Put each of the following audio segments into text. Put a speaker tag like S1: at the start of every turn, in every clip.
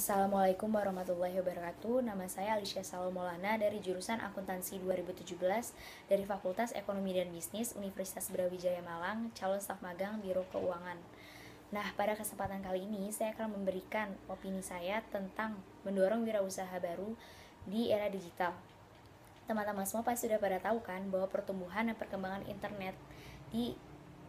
S1: Assalamualaikum warahmatullahi wabarakatuh. Nama saya Alicia Salomolana dari jurusan Akuntansi 2017 dari Fakultas Ekonomi dan Bisnis Universitas Brawijaya Malang calon staf magang Biro Keuangan. Nah, pada kesempatan kali ini saya akan memberikan opini saya tentang mendorong wirausaha baru di era digital. Teman-teman semua pasti sudah pada tahu kan bahwa pertumbuhan dan perkembangan internet di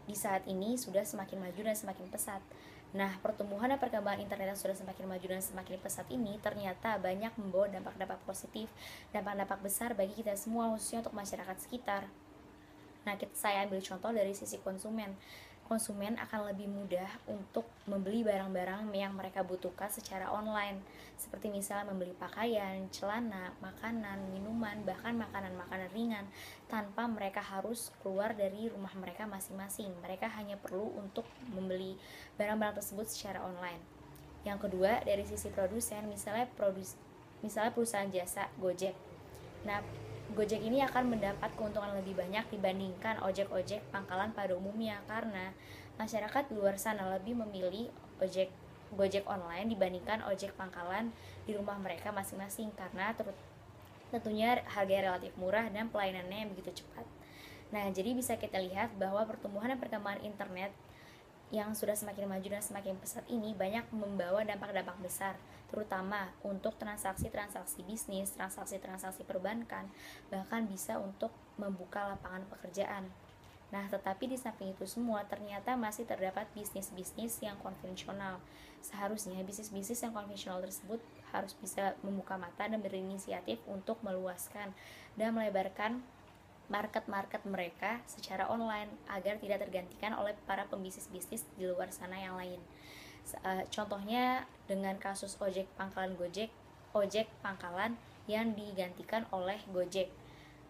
S1: di saat ini sudah semakin maju dan semakin pesat. Nah, pertumbuhan dan perkembangan internet yang sudah semakin maju dan semakin pesat ini ternyata banyak membawa dampak-dampak positif, dampak-dampak besar bagi kita semua, khususnya untuk masyarakat sekitar. Nah, kita, saya ambil contoh dari sisi konsumen konsumen akan lebih mudah untuk membeli barang-barang yang mereka butuhkan secara online seperti misalnya membeli pakaian, celana, makanan, minuman, bahkan makanan-makanan ringan tanpa mereka harus keluar dari rumah mereka masing-masing. Mereka hanya perlu untuk membeli barang-barang tersebut secara online. Yang kedua, dari sisi produsen, misalnya produs misalnya perusahaan jasa Gojek. Nah, Gojek ini akan mendapat keuntungan lebih banyak dibandingkan ojek-ojek pangkalan pada umumnya karena masyarakat luar sana lebih memilih ojek Gojek online dibandingkan ojek pangkalan di rumah mereka masing-masing karena tentunya harga relatif murah dan pelayanannya yang begitu cepat. Nah, jadi bisa kita lihat bahwa pertumbuhan dan perkembangan internet yang sudah semakin maju dan semakin pesat ini banyak membawa dampak-dampak besar, terutama untuk transaksi-transaksi bisnis, transaksi-transaksi perbankan, bahkan bisa untuk membuka lapangan pekerjaan. Nah, tetapi di samping itu semua ternyata masih terdapat bisnis-bisnis yang konvensional. Seharusnya bisnis-bisnis yang konvensional tersebut harus bisa membuka mata dan berinisiatif untuk meluaskan dan melebarkan market-market mereka secara online agar tidak tergantikan oleh para pembisnis bisnis di luar sana yang lain. Uh, contohnya dengan kasus ojek pangkalan Gojek, ojek pangkalan yang digantikan oleh Gojek.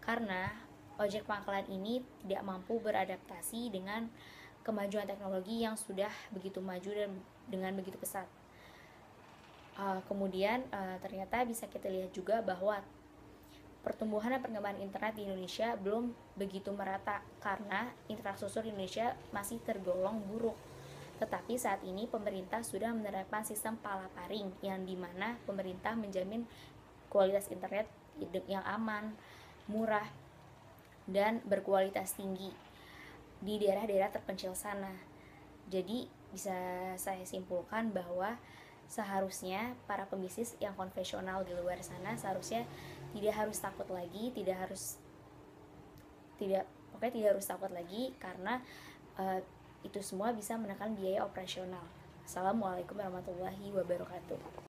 S1: Karena ojek pangkalan ini tidak mampu beradaptasi dengan kemajuan teknologi yang sudah begitu maju dan dengan begitu pesat. Uh, kemudian uh, ternyata bisa kita lihat juga bahwa pertumbuhan dan perkembangan internet di Indonesia belum begitu merata karena infrastruktur Indonesia masih tergolong buruk. Tetapi saat ini pemerintah sudah menerapkan sistem palaparing yang di mana pemerintah menjamin kualitas internet yang aman, murah, dan berkualitas tinggi di daerah-daerah terpencil sana. Jadi bisa saya simpulkan bahwa seharusnya para pembisnis yang konvensional di luar sana seharusnya tidak harus takut lagi tidak harus tidak oke tidak harus takut lagi karena uh, itu semua bisa menekan biaya operasional. Assalamualaikum warahmatullahi wabarakatuh.